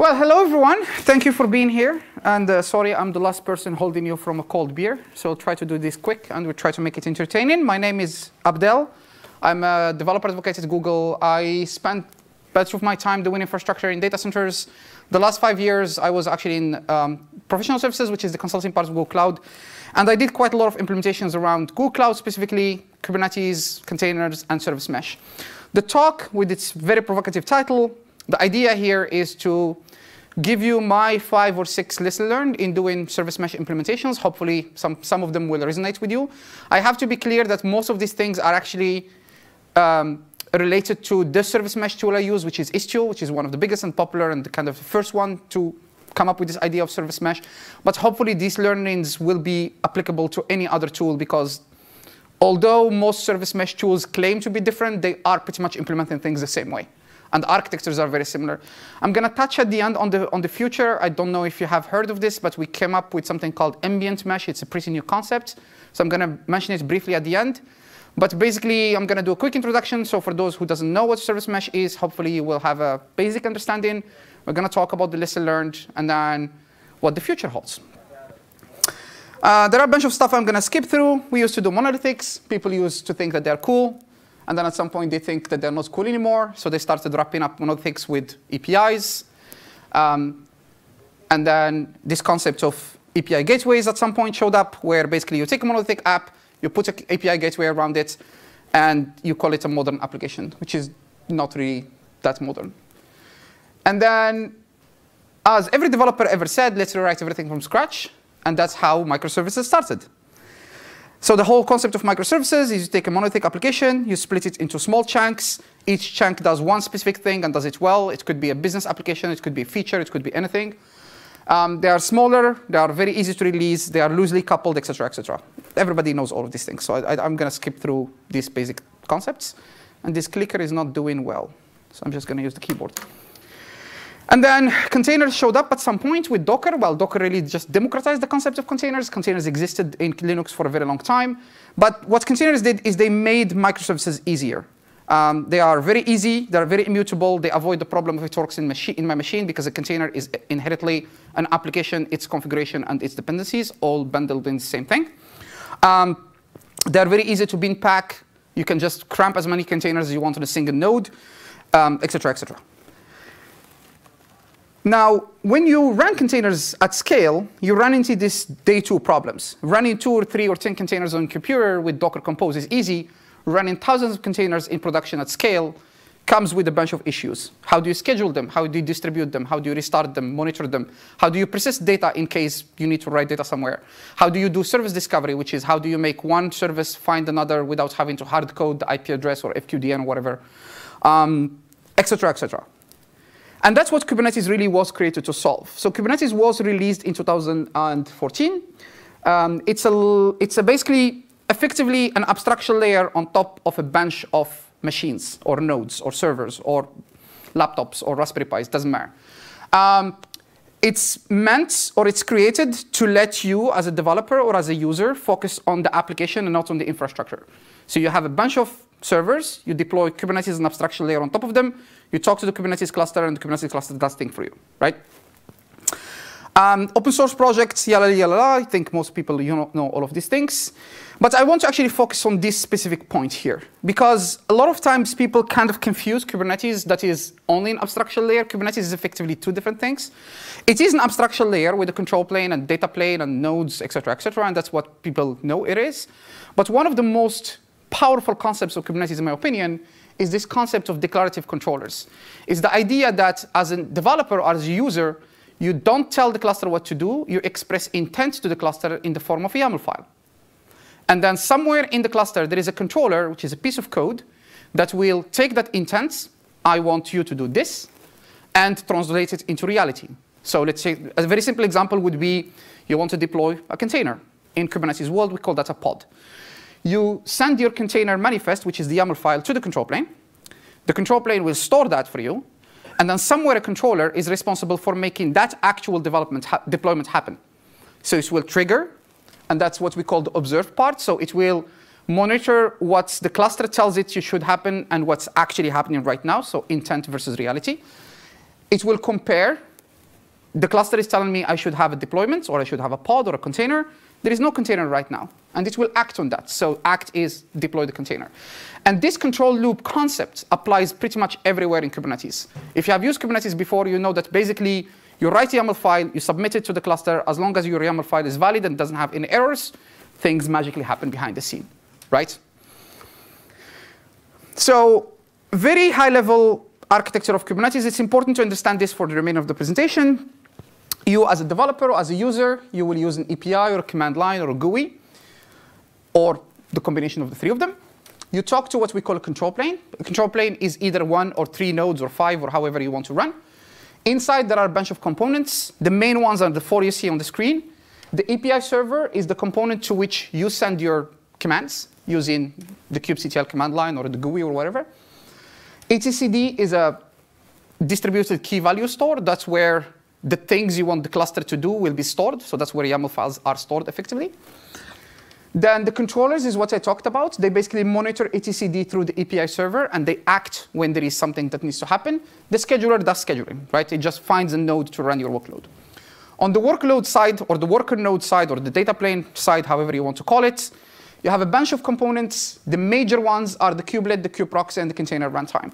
Well, hello everyone. Thank you for being here. And uh, sorry, I'm the last person holding you from a cold beer. So I'll try to do this quick and we'll try to make it entertaining. My name is Abdel. I'm a developer advocate at Google. I spent much of my time doing infrastructure in data centers. The last five years, I was actually in um, professional services, which is the consulting part of Google Cloud. And I did quite a lot of implementations around Google Cloud, specifically Kubernetes, containers, and service mesh. The talk, with its very provocative title, the idea here is to give you my five or six lessons learned in doing service mesh implementations. Hopefully, some, some of them will resonate with you. I have to be clear that most of these things are actually um, related to the service mesh tool I use, which is Istio, which is one of the biggest and popular and kind of the first one to come up with this idea of service mesh. But hopefully, these learnings will be applicable to any other tool because although most service mesh tools claim to be different, they are pretty much implementing things the same way and architectures are very similar. I'm going to touch at the end on the, on the future. I don't know if you have heard of this, but we came up with something called ambient mesh. It's a pretty new concept. So I'm going to mention it briefly at the end. But basically, I'm going to do a quick introduction. So for those who doesn't know what service mesh is, hopefully you will have a basic understanding. We're going to talk about the lesson learned and then what the future holds. Uh, there are a bunch of stuff I'm going to skip through. We used to do monolithics. People used to think that they're cool. And then at some point, they think that they're not cool anymore. So they started wrapping up monolithics with APIs. Um, and then this concept of API gateways at some point showed up, where basically you take a monolithic app, you put an API gateway around it, and you call it a modern application, which is not really that modern. And then, as every developer ever said, let's rewrite everything from scratch. And that's how microservices started. So the whole concept of microservices is you take a monolithic application, you split it into small chunks. Each chunk does one specific thing and does it well. It could be a business application, it could be a feature, it could be anything. Um, they are smaller, they are very easy to release, they are loosely coupled, etc., etc. Everybody knows all of these things. So I, am going to skip through these basic concepts. And this clicker is not doing well. So I'm just going to use the keyboard. And then containers showed up at some point with Docker. Well, Docker really just democratized the concept of containers. Containers existed in Linux for a very long time. But what containers did is they made microservices easier. Um, they are very easy. They're very immutable. They avoid the problem if it works in, in, my machine because a container is inherently an application, its configuration, and its dependencies all bundled in the same thing. Um, they're very easy to bin pack. You can just cramp as many containers as you want on a single node, etc., um, etc. Et now, when you run containers at scale, you run into these day two problems. Running two or three or 10 containers on a computer with Docker Compose is easy. Running thousands of containers in production at scale comes with a bunch of issues. How do you schedule them? How do you distribute them? How do you restart them, monitor them? How do you persist data in case you need to write data somewhere? How do you do service discovery, which is how do you make one service find another without having to hard code the IP address or FQDN or whatever, um, et cetera, et cetera. And that's what Kubernetes really was created to solve. So Kubernetes was released in 2014. Um, it's, a, it's a basically effectively an abstraction layer on top of a bunch of machines or nodes or servers or laptops or Raspberry Pis, doesn't matter. Um, it's meant or it's created to let you as a developer or as a user focus on the application and not on the infrastructure. So you have a bunch of servers, you deploy Kubernetes as an abstraction layer on top of them, you talk to the Kubernetes cluster, and the Kubernetes cluster does things for you, right? Um, open source projects, yalla, yalla. I think most people you know, know all of these things. But I want to actually focus on this specific point here. Because a lot of times people kind of confuse Kubernetes that is only an abstraction layer. Kubernetes is effectively two different things. It is an abstraction layer with a control plane and data plane and nodes, et cetera, et cetera. And that's what people know it is. But one of the most powerful concepts of Kubernetes, in my opinion, is this concept of declarative controllers. It's the idea that as a developer or as a user, you don't tell the cluster what to do, you express intent to the cluster in the form of a YAML file. And then somewhere in the cluster, there is a controller, which is a piece of code, that will take that intent, I want you to do this, and translate it into reality. So let's say a very simple example would be you want to deploy a container. In Kubernetes world, we call that a pod you send your container manifest, which is the YAML file, to the control plane. The control plane will store that for you. And then somewhere a controller is responsible for making that actual development ha deployment happen. So it will trigger, and that's what we call the observed part. So it will monitor what the cluster tells it should happen and what's actually happening right now, so intent versus reality. It will compare the cluster is telling me I should have a deployment or I should have a pod or a container. There is no container right now, and it will act on that. So act is deploy the container. And this control loop concept applies pretty much everywhere in Kubernetes. If you have used Kubernetes before, you know that basically you write a YAML file, you submit it to the cluster. As long as your YAML file is valid and doesn't have any errors, things magically happen behind the scene, right? So very high level architecture of Kubernetes. It's important to understand this for the remainder of the presentation. You as a developer, or as a user, you will use an API or a command line or a GUI, or the combination of the three of them. You talk to what we call a control plane. A control plane is either one or three nodes or five or however you want to run. Inside, there are a bunch of components. The main ones are the four you see on the screen. The API server is the component to which you send your commands using the kubectl command line or the GUI or whatever. etcd is a distributed key value store. That's where the things you want the cluster to do will be stored. So that's where YAML files are stored effectively. Then the controllers is what I talked about. They basically monitor etcd through the API server, and they act when there is something that needs to happen. The scheduler does scheduling, right? It just finds a node to run your workload. On the workload side, or the worker node side, or the data plane side, however you want to call it, you have a bunch of components. The major ones are the kubelet, the kubeproxy, and the container runtime.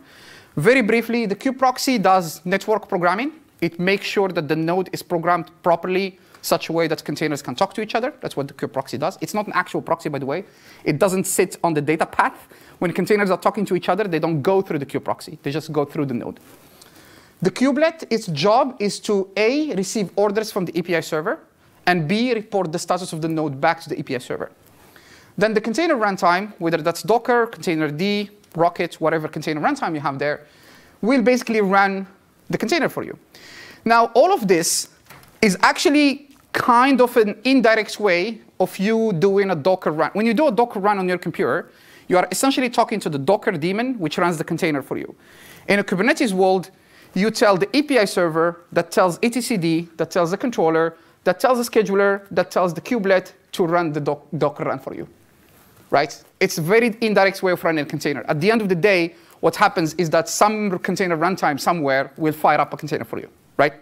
Very briefly, the kubeproxy does network programming. It makes sure that the node is programmed properly such a way that containers can talk to each other. That's what the kube proxy does. It's not an actual proxy, by the way. It doesn't sit on the data path. When containers are talking to each other, they don't go through the kube proxy. They just go through the node. The kubelet, its job is to A, receive orders from the API server, and B, report the status of the node back to the API server. Then the container runtime, whether that's Docker, Containerd, Rocket, whatever container runtime you have there, will basically run the container for you. Now, all of this is actually kind of an indirect way of you doing a Docker run. When you do a Docker run on your computer, you are essentially talking to the Docker daemon, which runs the container for you. In a Kubernetes world, you tell the API server that tells etcd, that tells the controller, that tells the scheduler, that tells the kubelet to run the doc Docker run for you, right? It's a very indirect way of running a container. At the end of the day, what happens is that some container runtime somewhere will fire up a container for you, right?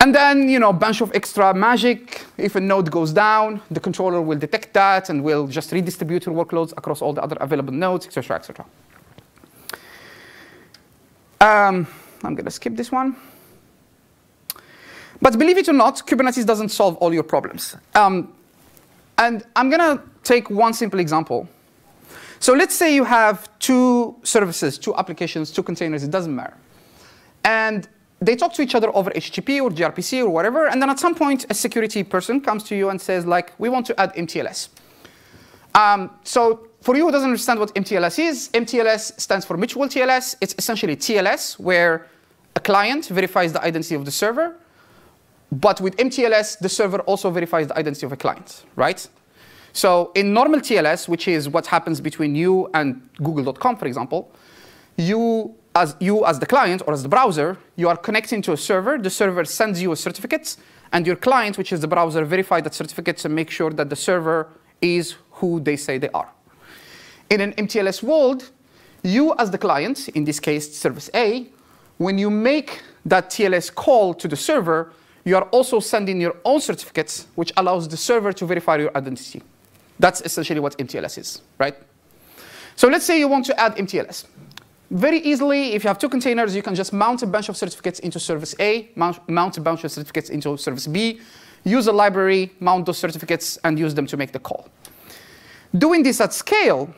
And then, you know, a bunch of extra magic. If a node goes down, the controller will detect that and will just redistribute your workloads across all the other available nodes, etc., etc. Um, I'm going to skip this one. But believe it or not, Kubernetes doesn't solve all your problems. Um, and I'm going to take one simple example. So let's say you have two services, two applications, two containers, it doesn't matter. And they talk to each other over HTTP or gRPC or whatever, and then at some point, a security person comes to you and says, like, we want to add MTLS. Um, so for you who doesn't understand what MTLS is, MTLS stands for mutual TLS. It's essentially TLS, where a client verifies the identity of the server, but with MTLS, the server also verifies the identity of a client, right? So in normal TLS, which is what happens between you and google.com, for example, you as you as the client or as the browser, you are connecting to a server. The server sends you a certificate, and your client, which is the browser, verify that certificate and make sure that the server is who they say they are. In an MTLS world, you as the client, in this case service A, when you make that TLS call to the server, you are also sending your own certificates, which allows the server to verify your identity. That's essentially what MTLS is, right? So let's say you want to add MTLS. Very easily, if you have two containers, you can just mount a bunch of certificates into service A, mount, mount a bunch of certificates into service B, use a library, mount those certificates, and use them to make the call. Doing this at scale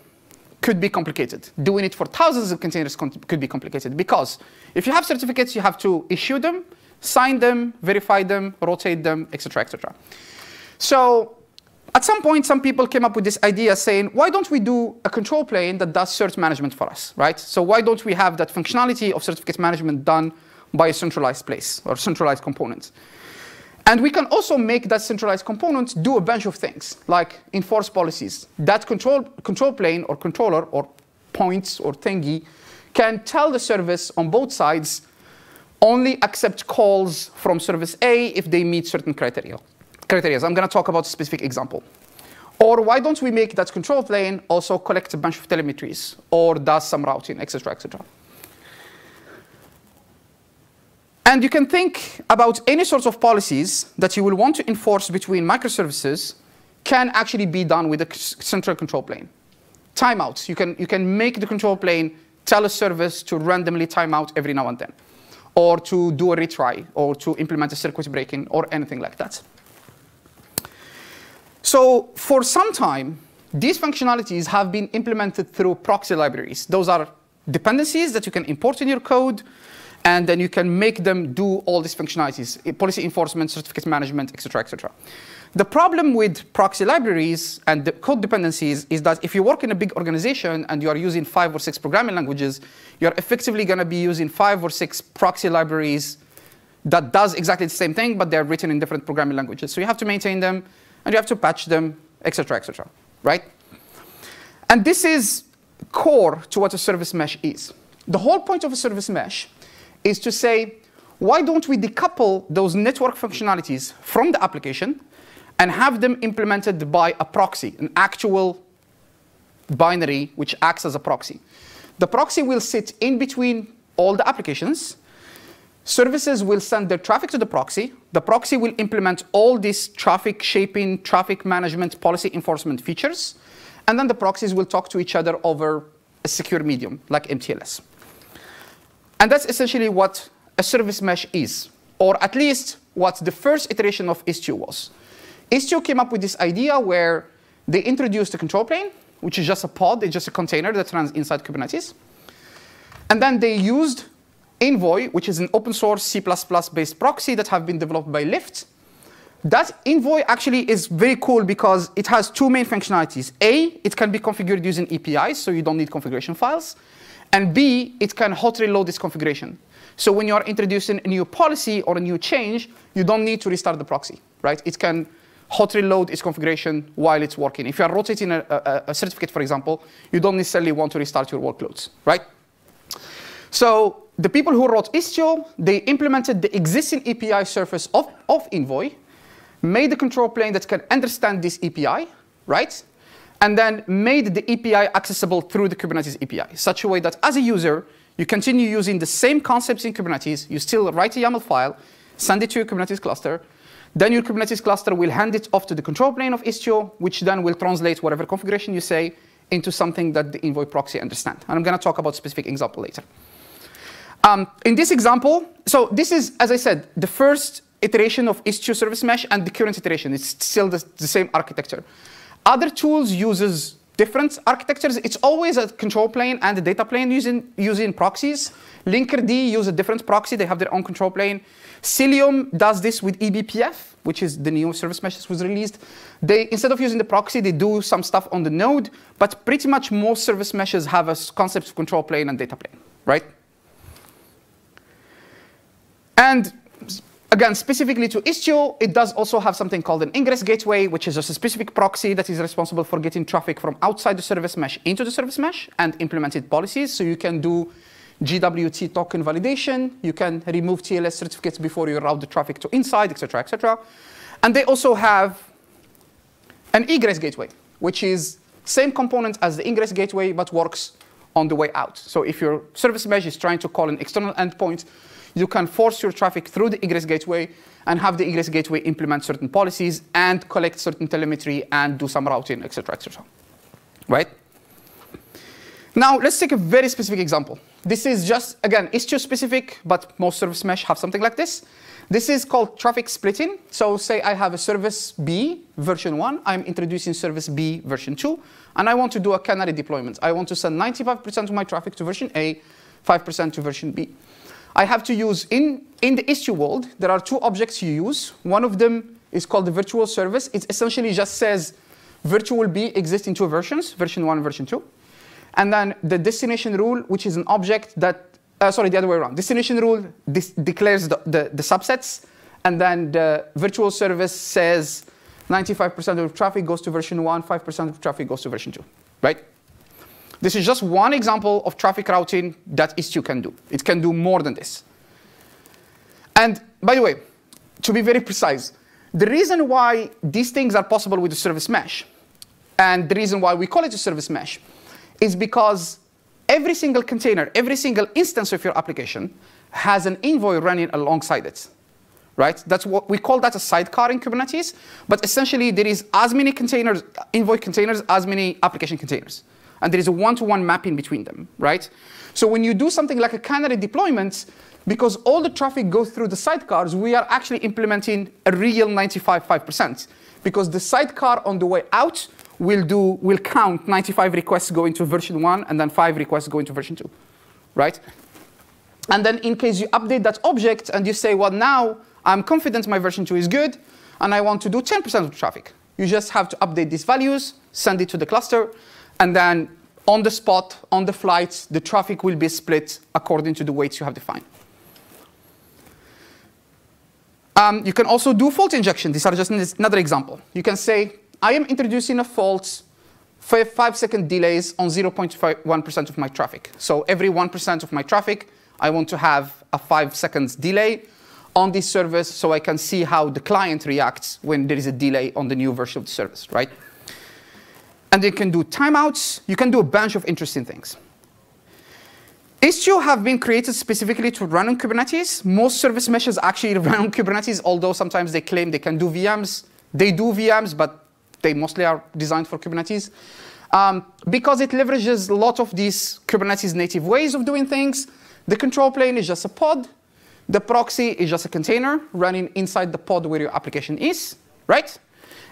could be complicated. Doing it for thousands of containers could be complicated because if you have certificates, you have to issue them, sign them, verify them, rotate them, etc., etc. So at some point, some people came up with this idea saying, why don't we do a control plane that does cert management for us, right? So why don't we have that functionality of certificate management done by a centralized place or centralized component? And we can also make that centralized component do a bunch of things, like enforce policies. That control, control plane or controller or points or thingy can tell the service on both sides only accept calls from service A if they meet certain criteria criteria. I'm going to talk about a specific example. Or why don't we make that control plane also collect a bunch of telemetries or does some routing, etc., etc. And you can think about any sorts of policies that you will want to enforce between microservices can actually be done with a central control plane. Timeouts, you can, you can make the control plane tell a service to randomly timeout every now and then, or to do a retry, or to implement a circuit breaking, or anything like that. So for some time, these functionalities have been implemented through proxy libraries. Those are dependencies that you can import in your code and then you can make them do all these functionalities, eh, policy enforcement, certificate management, etc., etc. The problem with proxy libraries and the code dependencies is that if you work in a big organization and you are using five or six programming languages, you're effectively going to be using five or six proxy libraries that does exactly the same thing, but they're written in different programming languages. So you have to maintain them, and you have to patch them, etc., etc. right? And this is core to what a service mesh is. The whole point of a service mesh is to say, why don't we decouple those network functionalities from the application and have them implemented by a proxy, an actual binary which acts as a proxy. The proxy will sit in between all the applications. Services will send their traffic to the proxy. The proxy will implement all these traffic shaping, traffic management, policy enforcement features. And then the proxies will talk to each other over a secure medium like MTLS. And that's essentially what a service mesh is, or at least what the first iteration of Istio was. Istio came up with this idea where they introduced a control plane, which is just a pod, it's just a container that runs inside Kubernetes. And then they used Envoy, which is an open source C++ based proxy that have been developed by Lyft. That Envoy actually is very cool because it has two main functionalities. A, it can be configured using APIs, so you don't need configuration files. And B, it can hot reload this configuration. So when you're introducing a new policy or a new change, you don't need to restart the proxy, right? It can hot reload its configuration while it's working. If you are rotating a, a, a certificate, for example, you don't necessarily want to restart your workloads, right? So the people who wrote Istio, they implemented the existing API surface of, of Envoy, made a control plane that can understand this API, right? and then made the API accessible through the Kubernetes API, such a way that as a user, you continue using the same concepts in Kubernetes, you still write a YAML file, send it to your Kubernetes cluster, then your Kubernetes cluster will hand it off to the control plane of Istio, which then will translate whatever configuration you say into something that the Envoy proxy understands. And I'm going to talk about specific example later. Um, in this example, so this is, as I said, the first iteration of Istio Service Mesh and the current iteration. It's still the, the same architecture. Other tools uses different architectures. It's always a control plane and a data plane using, using proxies. Linkerd use a different proxy. They have their own control plane. Cilium does this with eBPF, which is the new service mesh that was released. They, instead of using the proxy, they do some stuff on the node, but pretty much most service meshes have a concept of control plane and data plane, right? And Again, specifically to Istio, it does also have something called an ingress gateway, which is a specific proxy that is responsible for getting traffic from outside the service mesh into the service mesh and implemented policies. So you can do JWT token validation. You can remove TLS certificates before you route the traffic to inside, etc., etc. And they also have an egress gateway, which is same component as the ingress gateway, but works on the way out. So if your service mesh is trying to call an external endpoint, you can force your traffic through the egress gateway and have the egress gateway implement certain policies and collect certain telemetry and do some routing, etc., etc. Right? Now, let's take a very specific example. This is just, again, Istio specific, but most service mesh have something like this. This is called traffic splitting. So say I have a service B version 1. I'm introducing service B version 2. And I want to do a canary deployment. I want to send 95% of my traffic to version A, 5% to version B. I have to use, in, in the Istio world, there are two objects you use. One of them is called the virtual service. It essentially just says virtual B exists in two versions, version one version two. And then the destination rule, which is an object that, uh, sorry, the other way around. Destination rule declares the, the, the subsets, and then the virtual service says 95% of traffic goes to version one, 5% of traffic goes to version two, right? This is just one example of traffic routing that Istio can do. It can do more than this. And by the way, to be very precise, the reason why these things are possible with the service mesh, and the reason why we call it a service mesh, is because every single container, every single instance of your application has an envoy running alongside it. Right? That's what we call that a sidecar in Kubernetes. But essentially, there is as many containers, envoy containers, as many application containers. And there is a one-to-one -one mapping between them, right? So when you do something like a canary deployment, because all the traffic goes through the sidecars, we are actually implementing a real 95.5%. Because the sidecar on the way out will do will count 95 requests going to version one and then five requests going to version two, right? And then in case you update that object and you say, well, now I'm confident my version two is good and I want to do 10% of the traffic. You just have to update these values, send it to the cluster, and then on the spot, on the flights, the traffic will be split according to the weights you have defined. Um, you can also do fault injection. These are just another example. You can say, I am introducing a fault for five second delays on 0.1% of my traffic. So every 1% of my traffic, I want to have a five seconds delay on this service so I can see how the client reacts when there is a delay on the new version of the service, right? And you can do timeouts. You can do a bunch of interesting things. Istio have been created specifically to run on Kubernetes. Most service meshes actually run on Kubernetes, although sometimes they claim they can do VMs. They do VMs, but they mostly are designed for Kubernetes. Um, because it leverages a lot of these Kubernetes native ways of doing things. The control plane is just a pod. The proxy is just a container running inside the pod where your application is, right?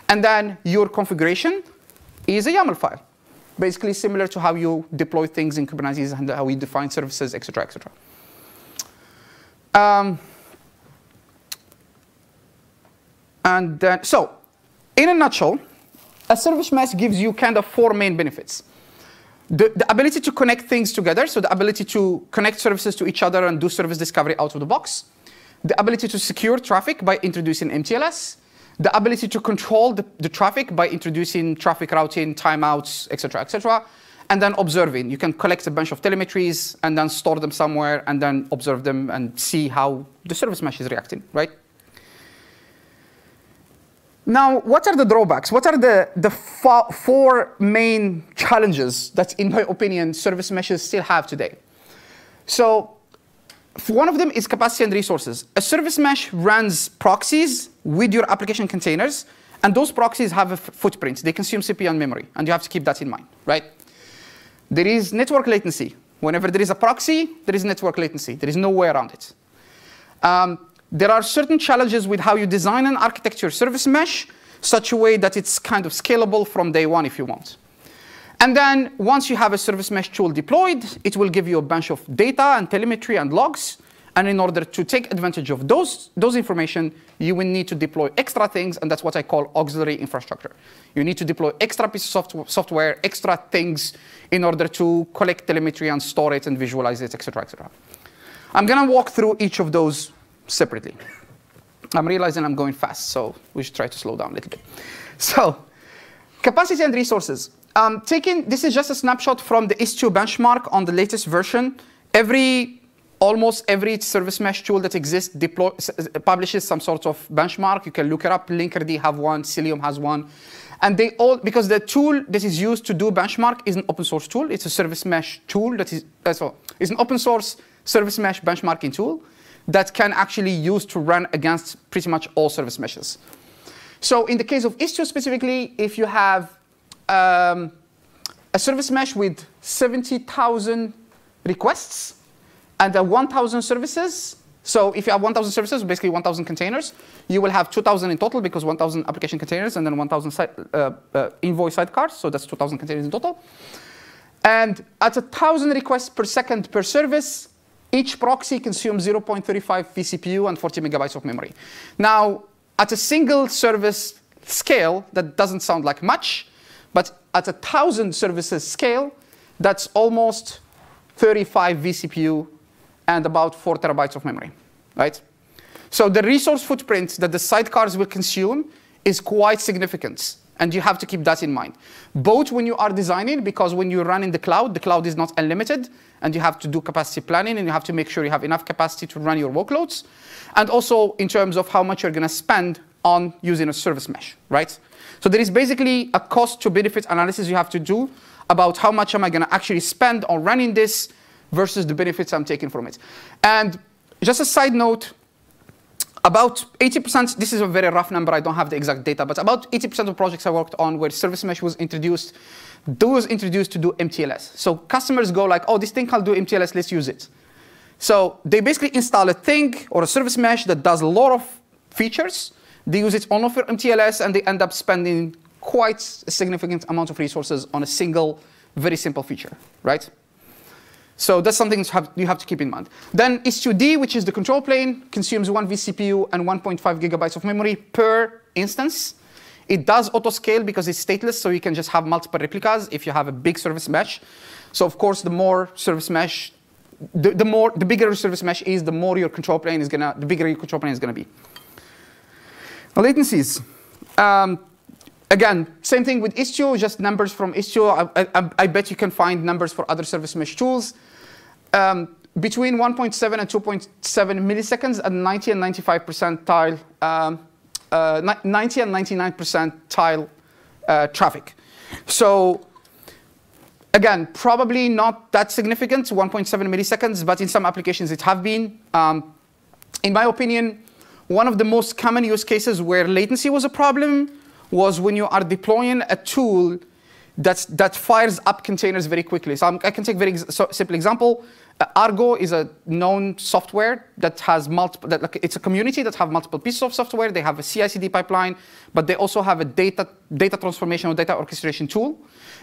And then your configuration is a YAML file, basically similar to how you deploy things in Kubernetes and how you define services, et cetera, et cetera. Um, and then, so, in a nutshell, a service mesh gives you kind of four main benefits. The, the, ability to connect things together, so the ability to connect services to each other and do service discovery out of the box. The ability to secure traffic by introducing MTLS the ability to control the, the traffic by introducing traffic routing, timeouts, etc., etc., and then observing. You can collect a bunch of telemetries and then store them somewhere and then observe them and see how the service mesh is reacting, right? Now, what are the drawbacks? What are the, the four main challenges that, in my opinion, service meshes still have today? So one of them is capacity and resources. A service mesh runs proxies with your application containers, and those proxies have a footprint. They consume CPU and memory, and you have to keep that in mind, right? There is network latency. Whenever there is a proxy, there is network latency. There is no way around it. Um, there are certain challenges with how you design an architecture service mesh such a way that it's kind of scalable from day one if you want. And then once you have a service mesh tool deployed, it will give you a bunch of data and telemetry and logs. And in order to take advantage of those, those information, you will need to deploy extra things, and that's what I call auxiliary infrastructure. You need to deploy extra pieces of software, extra things in order to collect telemetry and store it and visualize it, etc., etc. I'm going to walk through each of those separately. I'm realizing I'm going fast, so we should try to slow down a little bit. So, capacity and resources. Um, taking, this is just a snapshot from the Istio benchmark on the latest version. Every, almost every service mesh tool that exists deploy, publishes some sort of benchmark. You can look it up. Linkerd have one, Cilium has one. And they all, because the tool that is used to do benchmark is an open source tool. It's a service mesh tool that is, uh, so it's an open source service mesh benchmarking tool that can actually use to run against pretty much all service meshes. So in the case of Istio specifically, if you have um, a service mesh with 70,000 requests and 1,000 services. So if you have 1,000 services, basically 1,000 containers, you will have 2,000 in total because 1,000 application containers and then 1,000 si uh, uh, Envoys sidecars. So that's 2,000 containers in total. And at 1,000 requests per second per service, each proxy consumes 0.35 vCPU and 40 megabytes of memory. Now, at a single service scale, that doesn't sound like much, but at a 1,000 services scale, that's almost 35 vCPU and about 4 terabytes of memory, right? So the resource footprint that the sidecars will consume is quite significant. And you have to keep that in mind. Both when you are designing, because when you run in the cloud, the cloud is not unlimited, and you have to do capacity planning, and you have to make sure you have enough capacity to run your workloads. And also in terms of how much you're going to spend on using a service mesh, right? So there is basically a cost to benefit analysis you have to do about how much am I going to actually spend on running this versus the benefits I'm taking from it. And just a side note, about 80%, this is a very rough number, I don't have the exact data, but about 80% of projects I worked on where service mesh was introduced, those introduced to do MTLS. So customers go like, oh, this thing can do MTLS, let's use it. So they basically install a thing or a service mesh that does a lot of features. They use it only for MTLS and they end up spending quite a significant amount of resources on a single, very simple feature, right? So that's something you have to keep in mind. Then istiod, which is the control plane, consumes one vCPU and 1.5 gigabytes of memory per instance. It does auto-scale because it's stateless, so you can just have multiple replicas if you have a big service mesh. So of course, the more service mesh, the, the more, the bigger your service mesh is, the more your control plane is gonna, the bigger your control plane is gonna be. Latencies. Um, again, same thing with Istio, just numbers from Istio. I, I, I, bet you can find numbers for other service mesh tools. Um, between 1.7 and 2.7 milliseconds at 90 and 95 percentile, um, uh, 90 and 99 percentile uh, traffic. So again, probably not that significant, 1.7 milliseconds, but in some applications it have been. Um, in my opinion, one of the most common use cases where latency was a problem was when you are deploying a tool that's, that fires up containers very quickly. So I'm, i can take very ex so simple example. Uh, Argo is a known software that has multiple, that, like, it's a community that have multiple pieces of software. They have a CI/CD pipeline, but they also have a data, data transformation or data orchestration tool.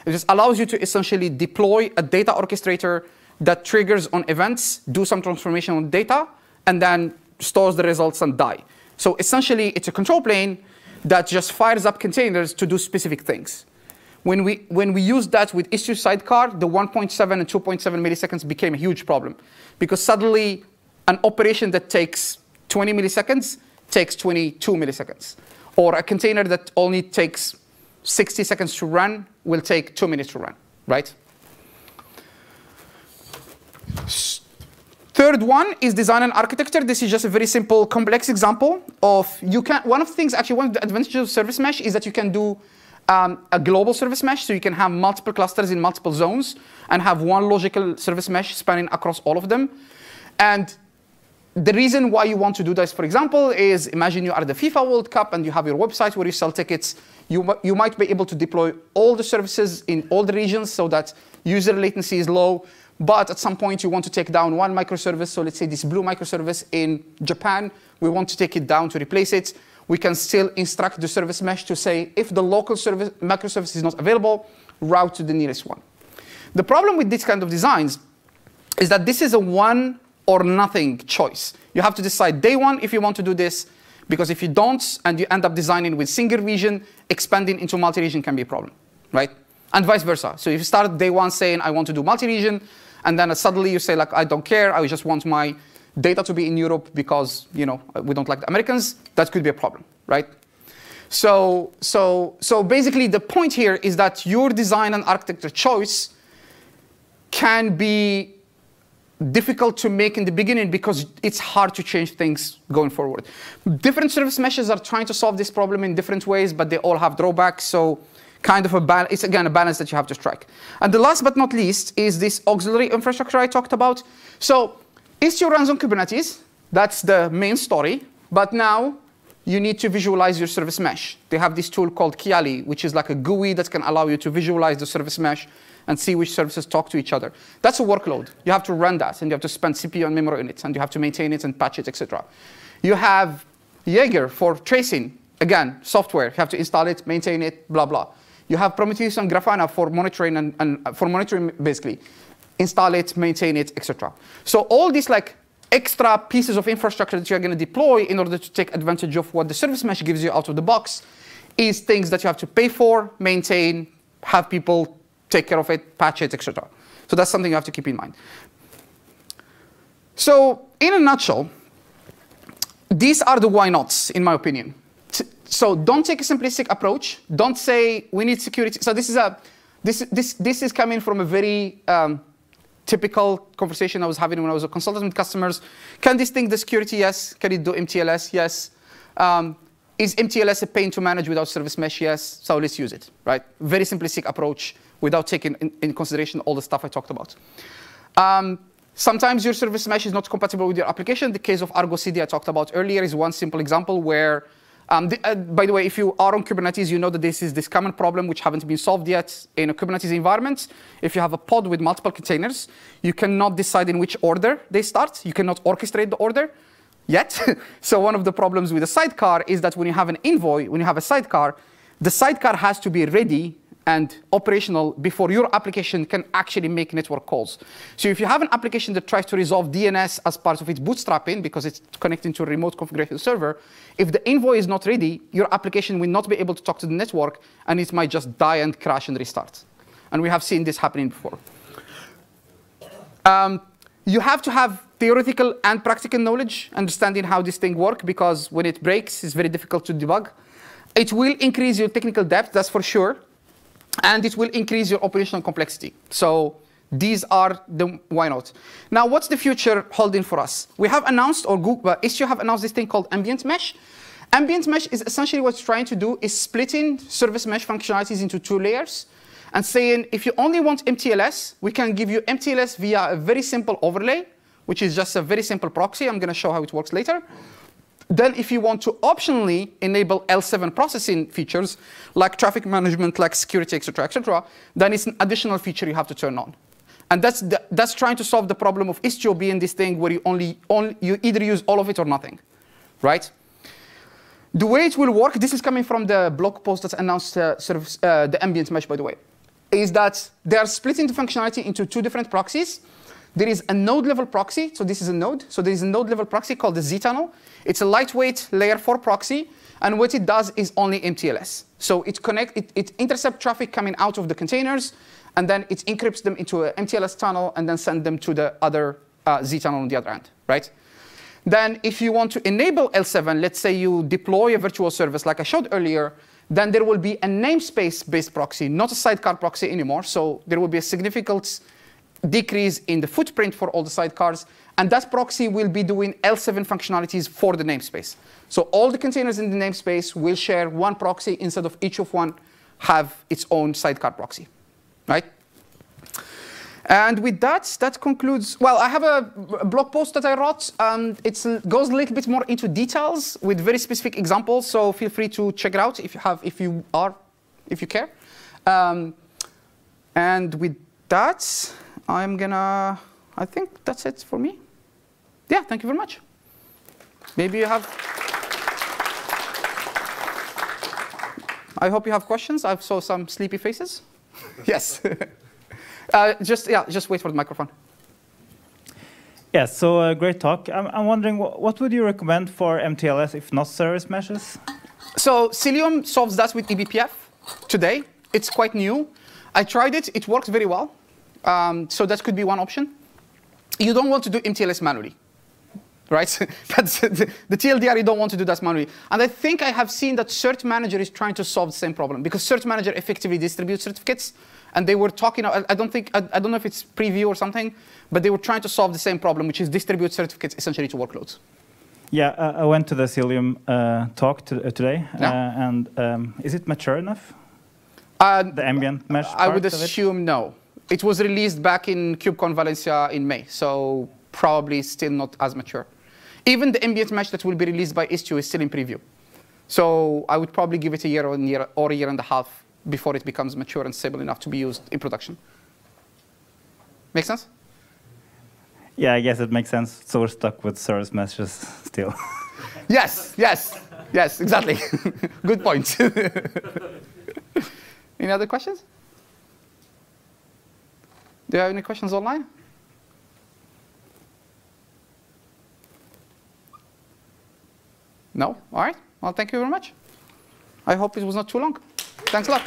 It just allows you to essentially deploy a data orchestrator that triggers on events, do some transformation on data, and then stores the results and die. So essentially, it's a control plane that just fires up containers to do specific things. When we, when we used that with Istio Sidecar, the 1.7 and 2.7 milliseconds became a huge problem because suddenly an operation that takes 20 milliseconds takes 22 milliseconds. Or a container that only takes 60 seconds to run will take two minutes to run, right? Third one is design and architecture. This is just a very simple, complex example of you can. One of the things, actually, one of the advantages of service mesh is that you can do um, a global service mesh, so you can have multiple clusters in multiple zones and have one logical service mesh spanning across all of them. And the reason why you want to do this, for example, is imagine you are the FIFA World Cup and you have your website where you sell tickets. You, you might be able to deploy all the services in all the regions so that user latency is low. But at some point, you want to take down one microservice. So let's say this blue microservice in Japan, we want to take it down to replace it. We can still instruct the service mesh to say, if the local service, microservice is not available, route to the nearest one. The problem with this kind of designs is that this is a one or nothing choice. You have to decide day one if you want to do this, because if you don't and you end up designing with single region, expanding into multi-region can be a problem, right? And vice versa. So if you start day one saying, I want to do multi-region, and then suddenly you say like, I don't care, I just want my data to be in Europe because you know uh, we don't like the Americans, that could be a problem, right? So, so, so basically the point here is that your design and architecture choice can be difficult to make in the beginning because it's hard to change things going forward. Different service meshes are trying to solve this problem in different ways, but they all have drawbacks. So kind of a balance, it's again a balance that you have to strike. And the last but not least is this auxiliary infrastructure I talked about. So Istio runs on Kubernetes, that's the main story, but now you need to visualize your service mesh. They have this tool called Kiali, which is like a GUI that can allow you to visualize the service mesh and see which services talk to each other. That's a workload. You have to run that, and you have to spend CPU and memory on it, and you have to maintain it and patch it, etc. You have Jaeger for tracing. Again, software. You have to install it, maintain it, blah, blah. You have Prometheus and Grafana for monitoring and, and uh, for monitoring basically. Install it, maintain it, etc. So all these like extra pieces of infrastructure that you're going to deploy in order to take advantage of what the service mesh gives you out of the box is things that you have to pay for, maintain, have people take care of it, patch it, etc. So that's something you have to keep in mind. So in a nutshell, these are the why nots, in my opinion. So don't take a simplistic approach. Don't say we need security. So this is a this this this is coming from a very um, typical conversation I was having when I was a consultant with customers. Can this thing do security? Yes. Can it do MTLS? Yes. Um, is MTLS a pain to manage without service mesh? Yes. So let's use it. Right. Very simplistic approach without taking in, in consideration all the stuff I talked about. Um, Sometimes your service mesh is not compatible with your application. The case of Argo CD I talked about earlier is one simple example where, um, the, uh, by the way, if you are on Kubernetes, you know that this is this common problem which haven't been solved yet in a Kubernetes environment. If you have a pod with multiple containers, you cannot decide in which order they start. You cannot orchestrate the order yet. so one of the problems with a sidecar is that when you have an envoy, when you have a sidecar, the sidecar has to be ready and operational before your application can actually make network calls. So if you have an application that tries to resolve DNS as part of its bootstrapping because it's connecting to a remote configuration server, if the envoy is not ready, your application will not be able to talk to the network and it might just die and crash and restart. And we have seen this happening before. Um, you have to have theoretical and practical knowledge, understanding how this thing works, because when it breaks, it's very difficult to debug. It will increase your technical depth, that's for sure and it will increase your operational complexity. So these are the why not. Now, what's the future holding for us? We have announced, or Google, Istio have announced this thing called ambient mesh. Ambient mesh is essentially what's trying to do is splitting service mesh functionalities into two layers and saying if you only want MTLS, we can give you MTLS via a very simple overlay, which is just a very simple proxy. I'm going to show how it works later. Then if you want to optionally enable L7 processing features, like traffic management, like security, et cetera, et cetera, then it's an additional feature you have to turn on. And that's, the, that's trying to solve the problem of Istio being this thing where you, only, only, you either use all of it or nothing, right? The way it will work, this is coming from the blog post that announced uh, service, uh, the ambient mesh, by the way, is that they are splitting the functionality into two different proxies. There is a node level proxy, so this is a node. So there is a node level proxy called the ztunnel. It's a lightweight layer 4 proxy, and what it does is only MTLS. So it connect, it, it intercepts traffic coming out of the containers, and then it encrypts them into an MTLS tunnel, and then send them to the other uh, ztunnel on the other end, right? Then if you want to enable L7, let's say you deploy a virtual service like I showed earlier, then there will be a namespace-based proxy, not a sidecar proxy anymore. So there will be a significant decrease in the footprint for all the sidecars, and that proxy will be doing L7 functionalities for the namespace. So all the containers in the namespace will share one proxy instead of each of one have its own sidecar proxy, right? And with that, that concludes, well, I have a blog post that I wrote. Um, it goes a little bit more into details with very specific examples, so feel free to check it out if you have, if you are, if you care. Um, and with that, I'm gonna, I think that's it for me. Yeah, thank you very much. Maybe you have, I hope you have questions. I saw some sleepy faces. yes. uh, just, yeah, just wait for the microphone. Yes, so uh, great talk. I'm, I'm wondering, what, what would you recommend for MTLS if not service meshes? So Cilium solves that with eBPF today. It's quite new. I tried it. It works very well. Um, so that could be one option. You don't want to do MTLS manually, right? That's the, the, TLDR, you don't want to do that manually. And I think I have seen that Cert Manager is trying to solve the same problem because Cert Manager effectively distributes certificates. And they were talking, I don't think, I, I don't know if it's preview or something, but they were trying to solve the same problem, which is distribute certificates essentially to workloads. Yeah, uh, I went to the Cilium uh, talk to, uh, today, yeah. Uh, and um, is it mature enough? Uh, the ambient mesh. I would assume no. It was released back in KubeCon Valencia in May, so probably still not as mature. Even the ambient mesh that will be released by Istio is still in preview. So I would probably give it a year or a year, or a year and a half before it becomes mature and stable enough to be used in production. Make sense? Yeah, I guess it makes sense. So we're stuck with service meshes still. yes, yes, yes, exactly. Good point. Any other questions? Do you have any questions online? No? All right. Well, thank you very much. I hope it was not too long. Thanks a lot.